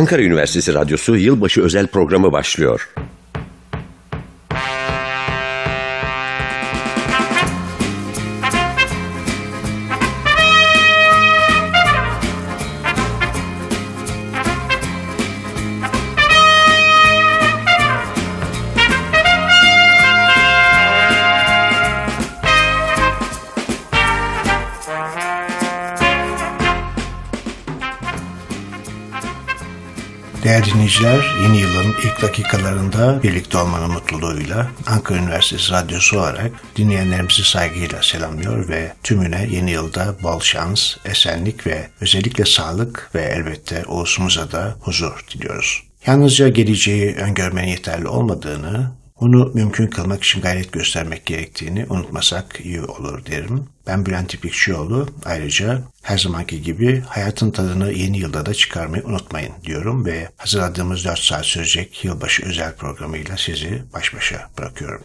Ankara Üniversitesi Radyosu yılbaşı özel programı başlıyor. Dinleyiciler, yeni yılın ilk dakikalarında birlikte olmanın mutluluğuyla Ankara Üniversitesi Radyosu olarak dinleyenlerimizi saygıyla selamlıyor ve tümüne yeni yılda bol şans, esenlik ve özellikle sağlık ve elbette ulusumuza da huzur diliyoruz. Yalnızca geleceği öngörmenin yeterli olmadığını, onu mümkün kılmak için gayret göstermek gerektiğini unutmasak iyi olur derim. Ben Bülent İpekçioğlu. Ayrıca her zamanki gibi hayatın tadını yeni yılda da çıkarmayı unutmayın diyorum ve hazırladığımız 4 saat sürecek yılbaşı özel programıyla sizi baş başa bırakıyorum.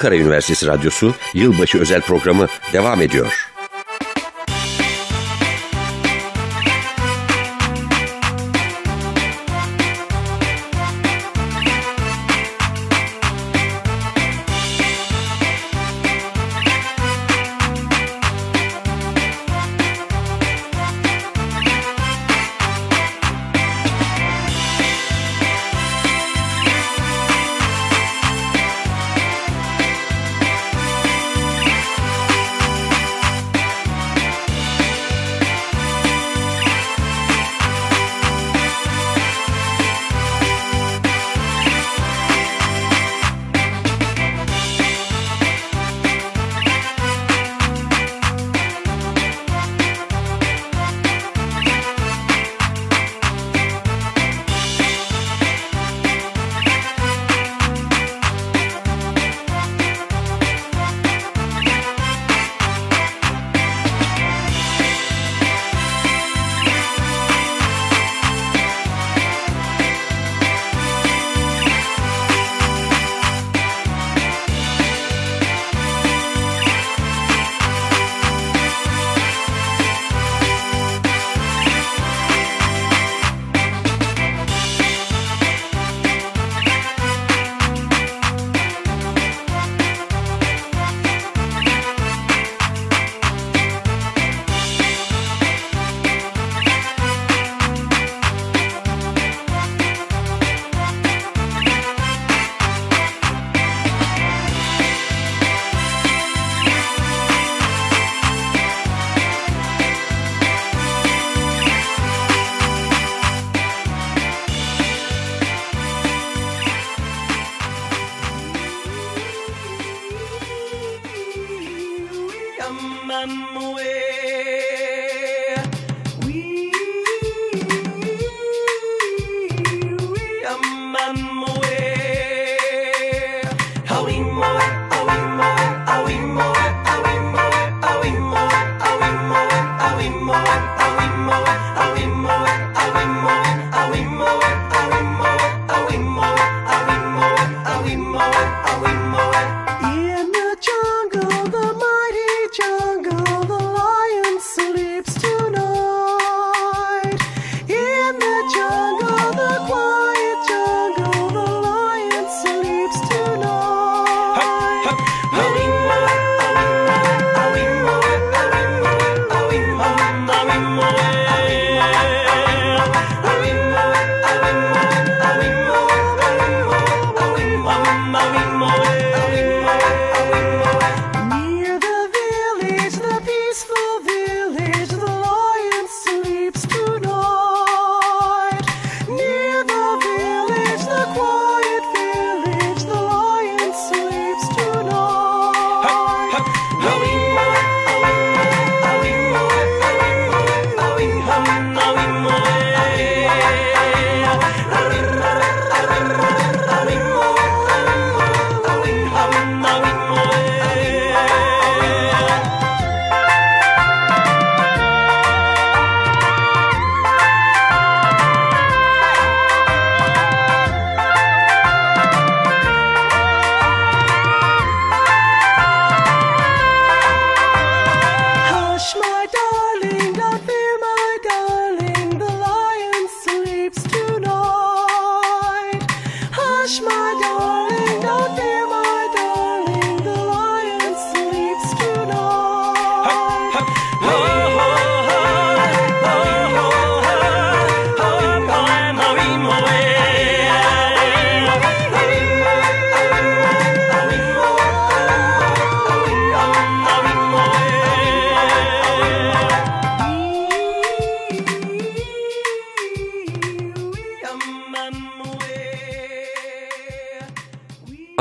Ankara Üniversitesi Radyosu yılbaşı özel programı devam ediyor.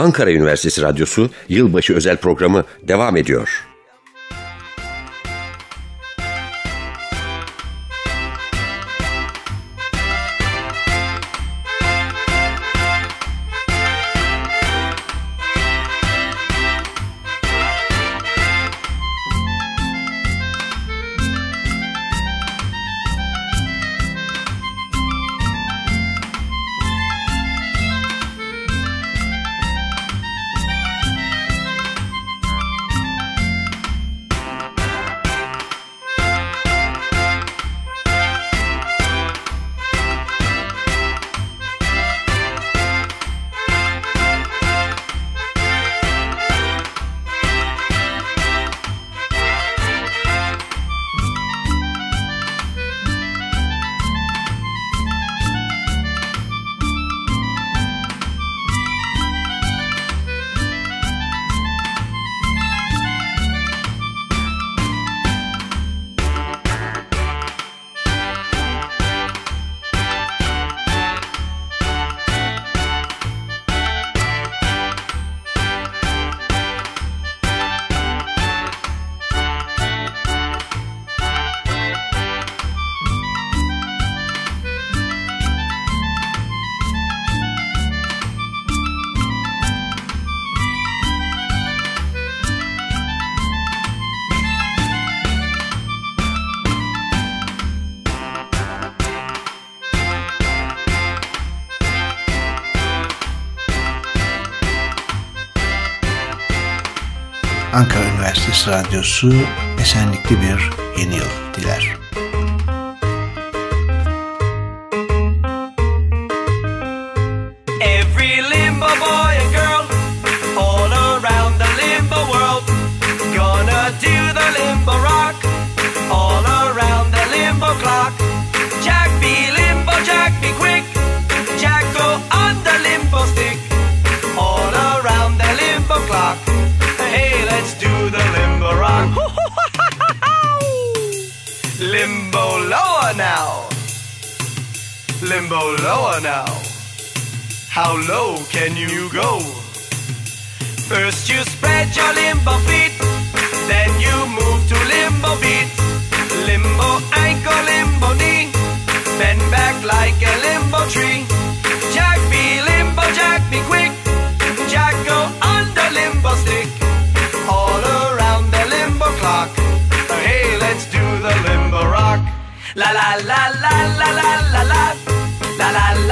Ankara Üniversitesi Radyosu yılbaşı özel programı devam ediyor. Ankara Üniversitesi Radyosu esenlikli bir yeni yıl diler. limbo lower now. How low can you go? First you spread your limbo feet, then you move to limbo beat. Limbo ankle, limbo knee, bend back like a limbo tree. Jack me limbo, jack me quick, jack go under limbo stick. All around the limbo clock, hey let's do the limbo rock. La la la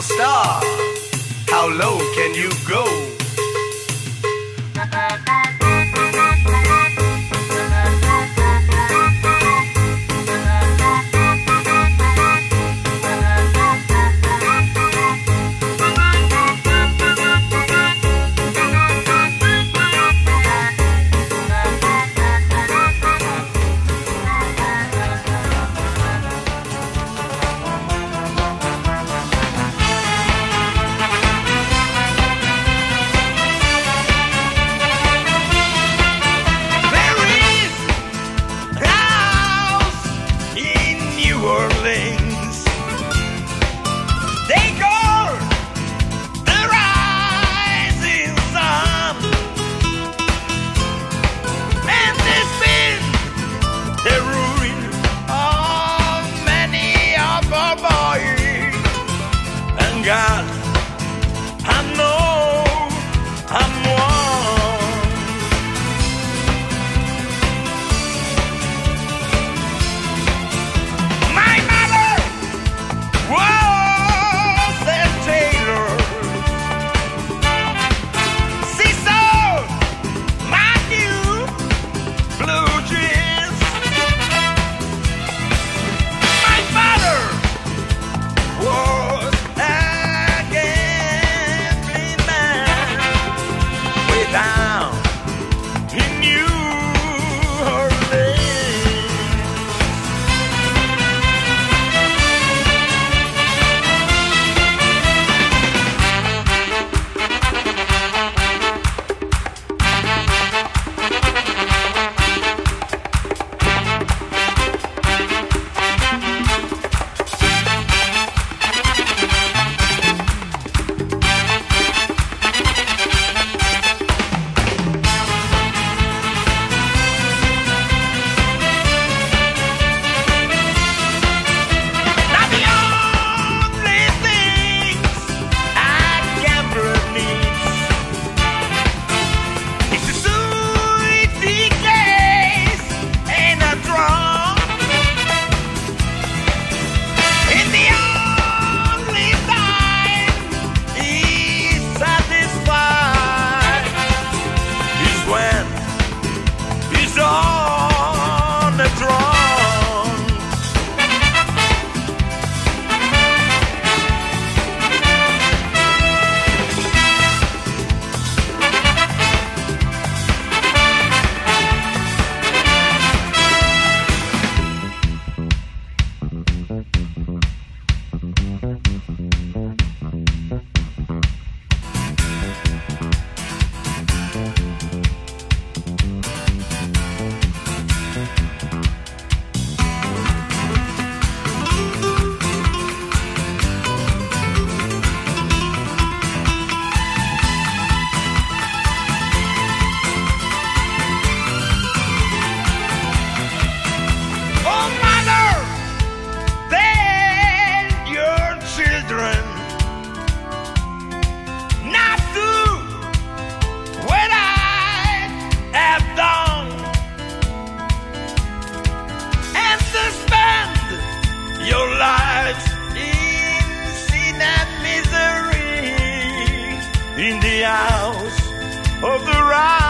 star. How low can you go? House of the rising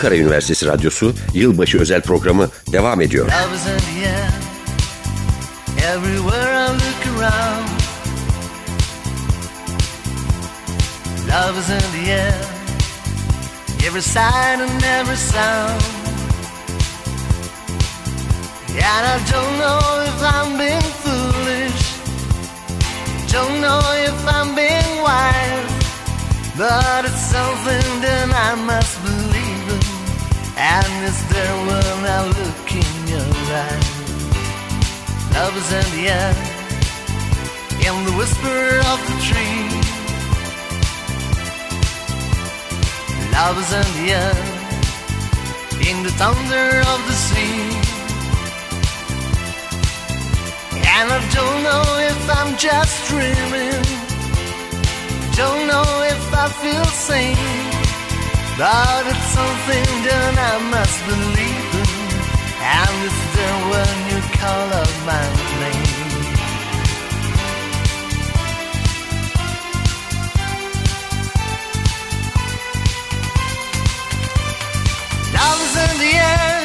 Ankara Üniversitesi Radyosu yılbaşı özel programı devam ediyor. Every sight and every sound. And I don't know if I'm being foolish. Don't know if I'm being wise. But it's something that I must believe. And it's there when I look in your eyes. Love is in the air, in the whisper of the tree. Love is in the air, in the thunder of the sea. And I don't know if I'm just dreaming. Don't know if I feel sane. But it's something that I must believe in. And it's there when you call out my name. Love is in the air.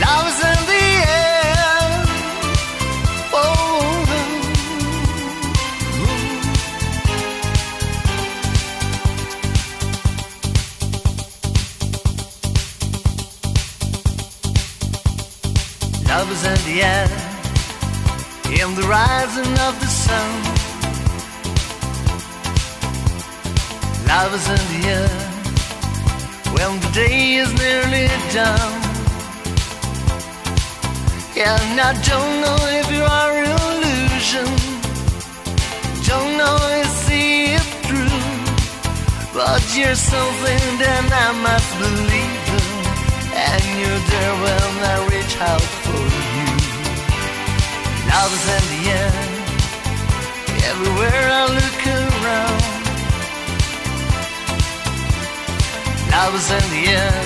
Love is in in the rising of the sun. Love is in the air, when the day is nearly done. And I don't know if you are illusion, don't know if see it through, but you're something that I must believe in, and you're there when Is in the air, everywhere I look around. Love is in the air,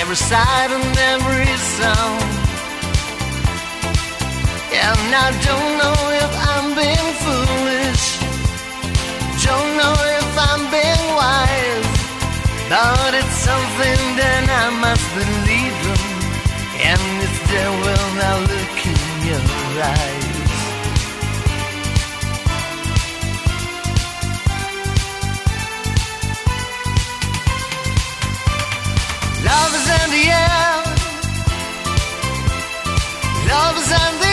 every sight and every sound. And I don't know if I'm being foolish, don't know if I'm being wise, but it's something that I must believe in, and it's there when I Love is in the air. Love is in the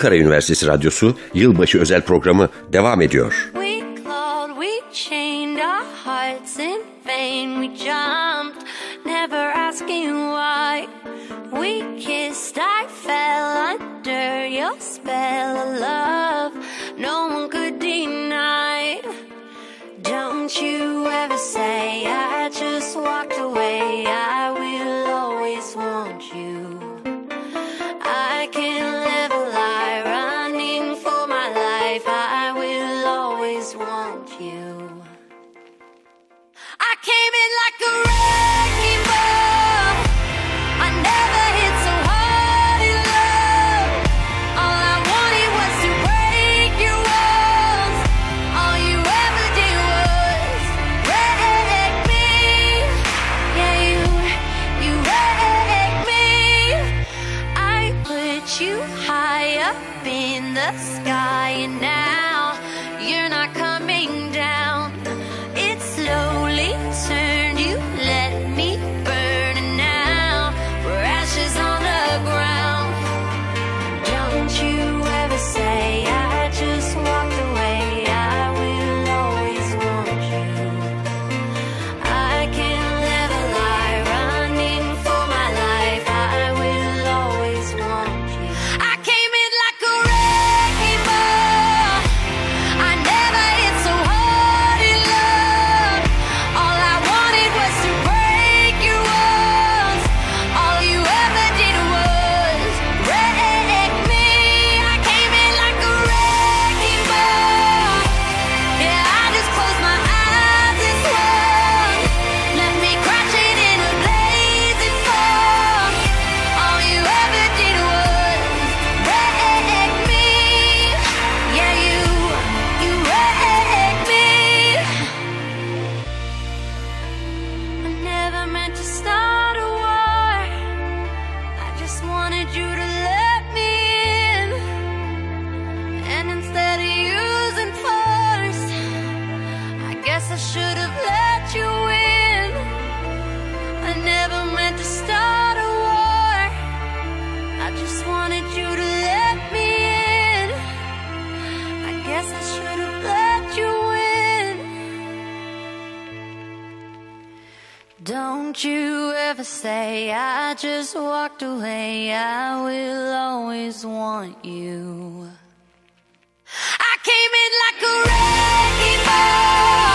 Ankara Üniversitesi Radyosu yılbaşı özel programı devam ediyor. Don't you ever say I just walked away. I will always want you. I came in like a wrecking ball.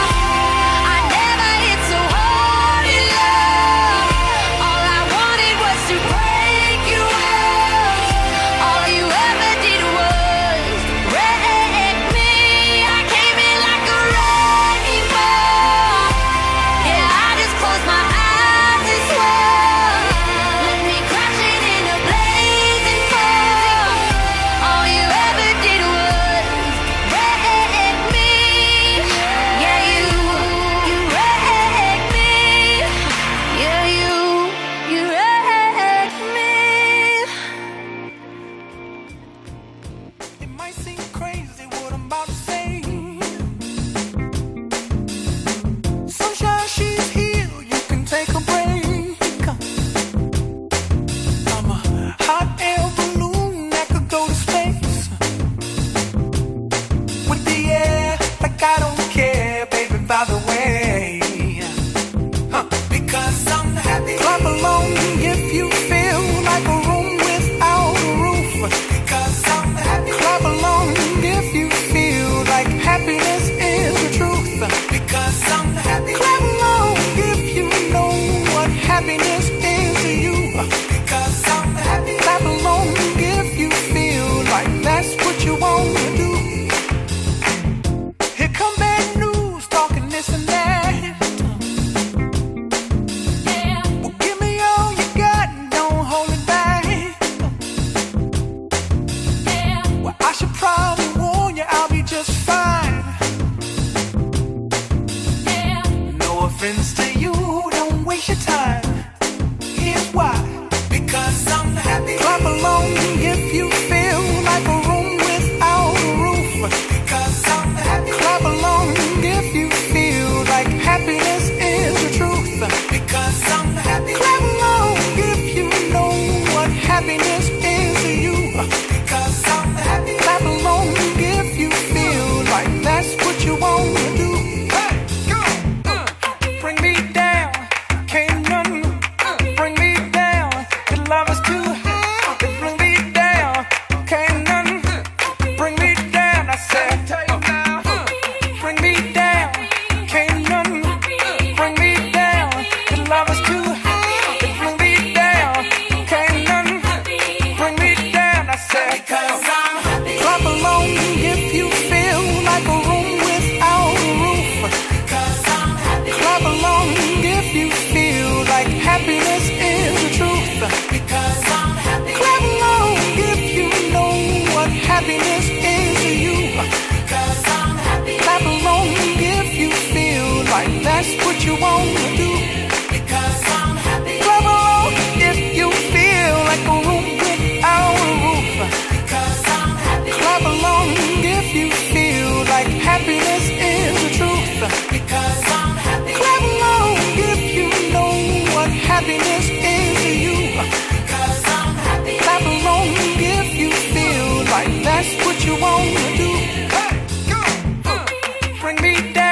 Every day.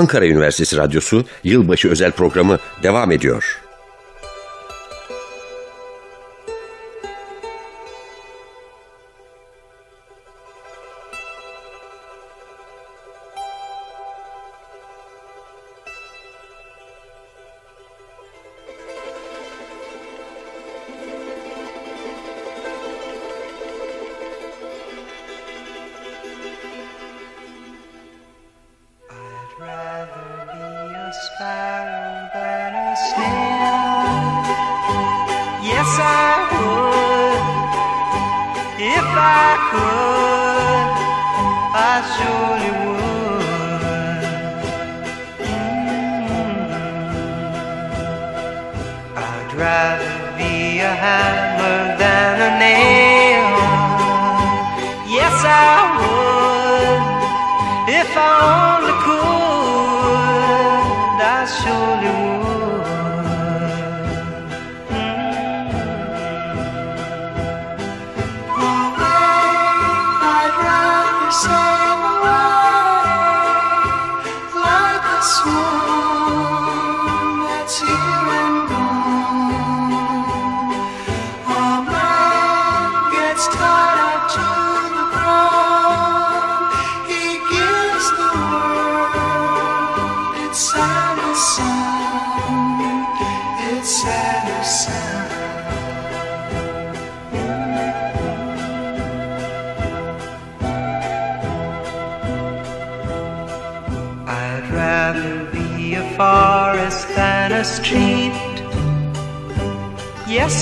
Ankara Üniversitesi Radyosu yılbaşı özel programı devam ediyor.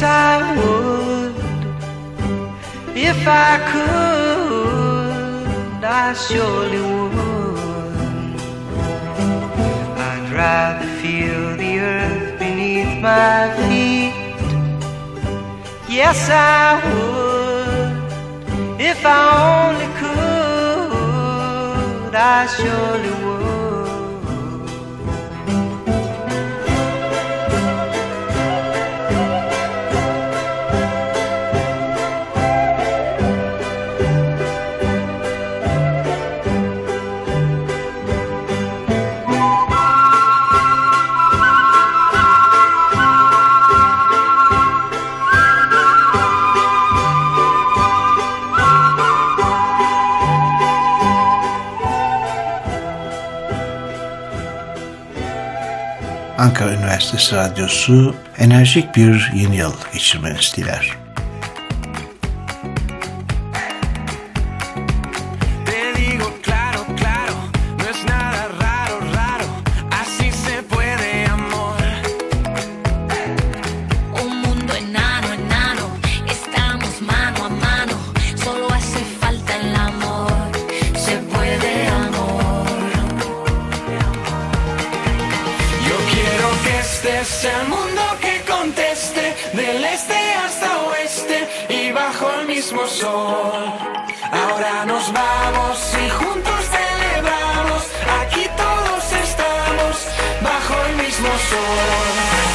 Yes, I would. If I could, I surely would. I'd rather feel the earth beneath my feet. Yes, I would. If I only could, I surely would. Ankara Üniversitesi Radyosu enerjik bir yeni yıl geçirmenizi diler. Este es el mundo que conteste, del este hasta oeste y bajo el mismo sol. Ahora nos vamos y juntos celebramos, aquí todos estamos bajo el mismo sol.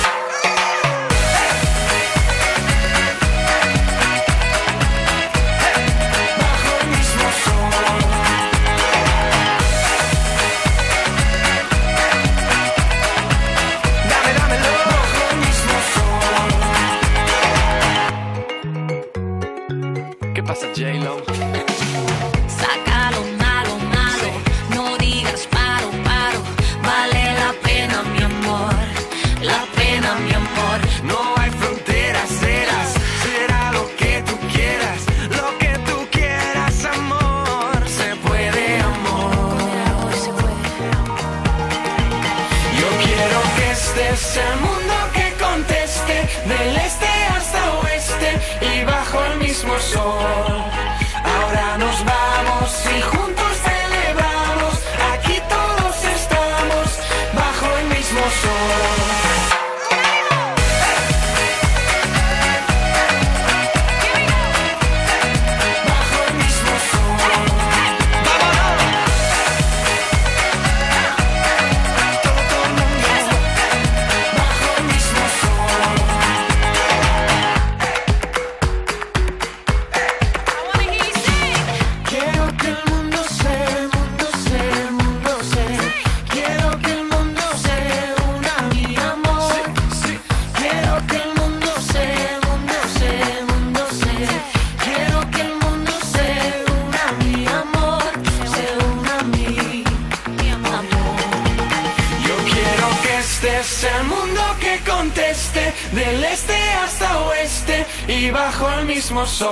este hasta oeste y bajo el mismo sol.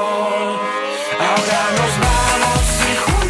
Ahora nos vamos y juntos.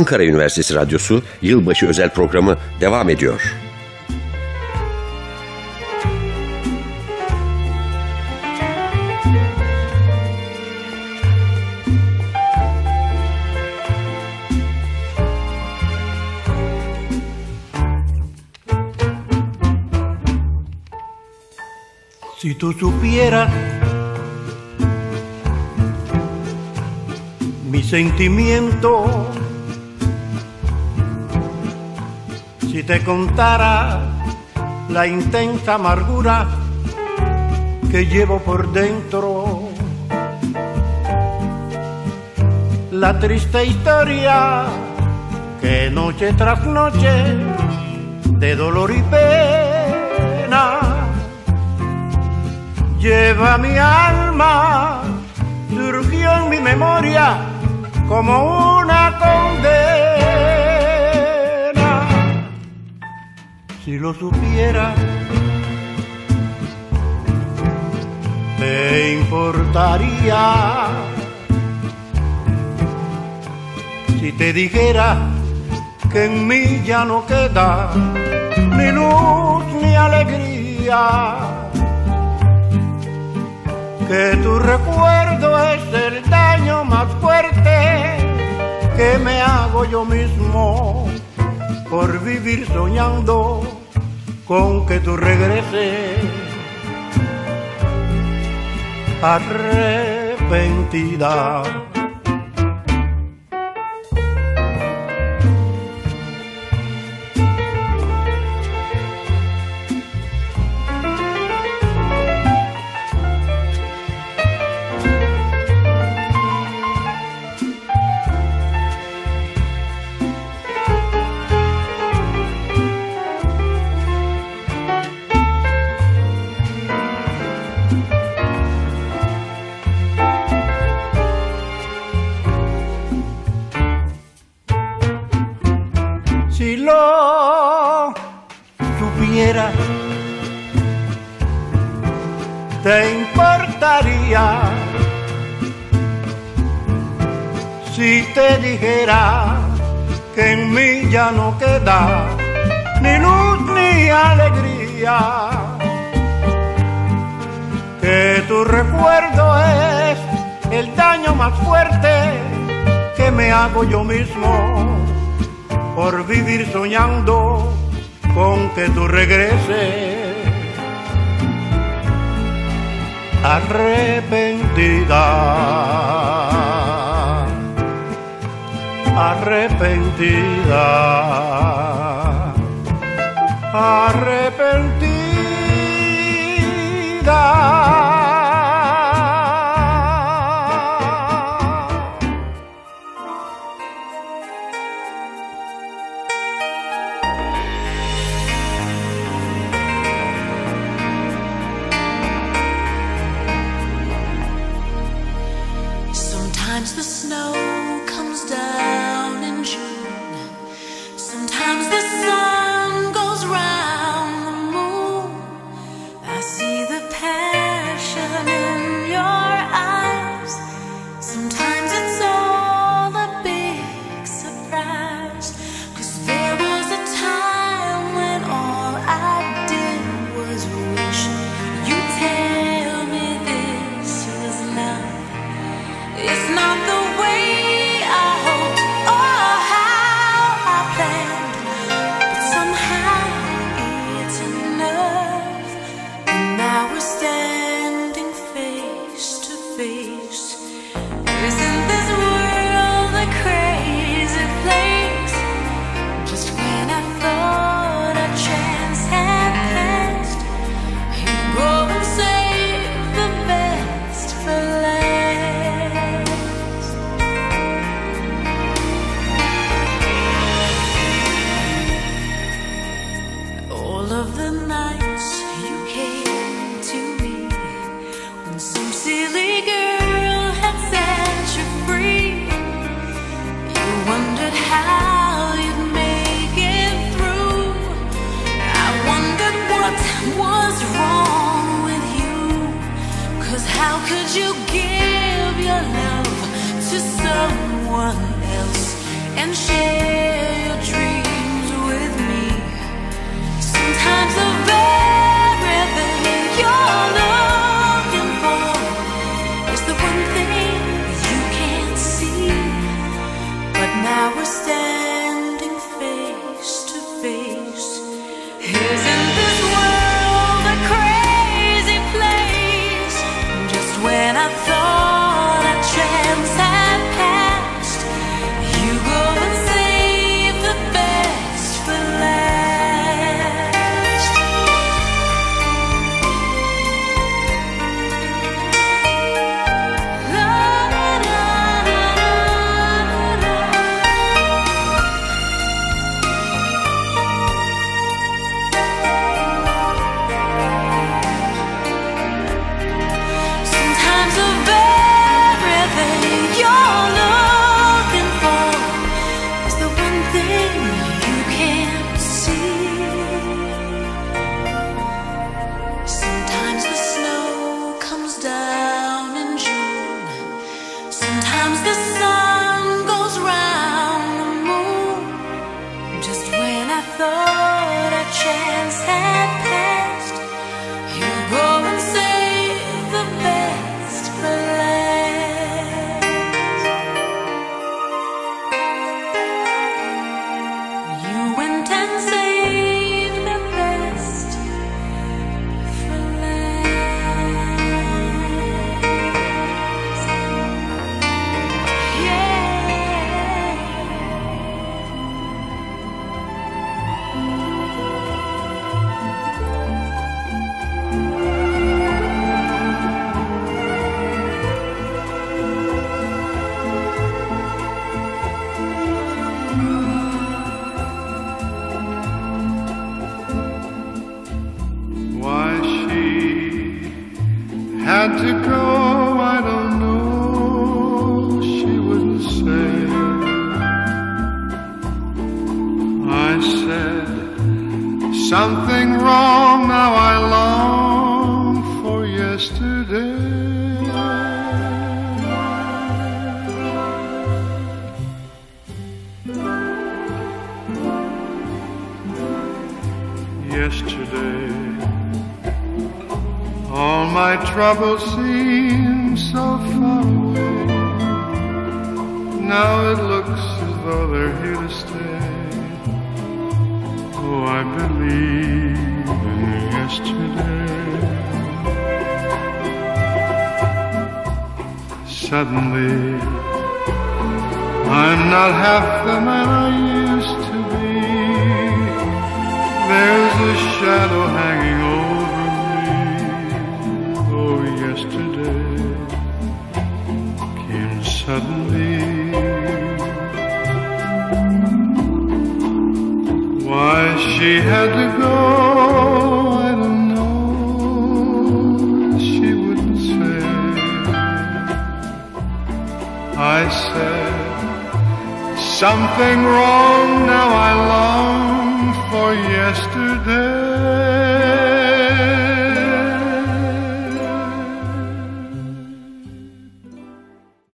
Ankara Üniversitesi Radyosu yılbaşı özel programı devam ediyor. Si tú supieras mi sentimiento, si te contara la intensa amargura que llevo por dentro, la triste historia que noche tras noche de dolor y pena lleva mi alma, surgió en mi memoria como una condena. Si lo supiera, te importaría si te dijera que en mí ya no queda ni luz ni alegría. Que tu recuerdo es el daño más fuerte que me hago yo mismo por vivir soñando con que tú regreses arrepentida. No queda ni luz ni alegría, que tu recuerdo es el daño más fuerte que me hago yo mismo por vivir soñando con que tú regreses arrepentida, arrepentida, arrepentida.